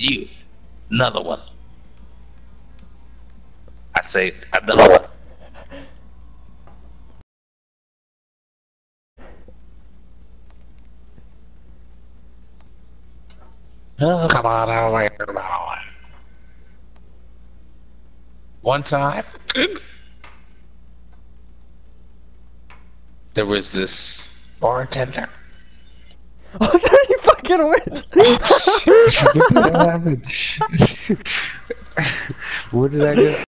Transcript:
You. Another one. I say another one. Oh, come on, on. One time, there was this bartender. Fucking win! what did I get?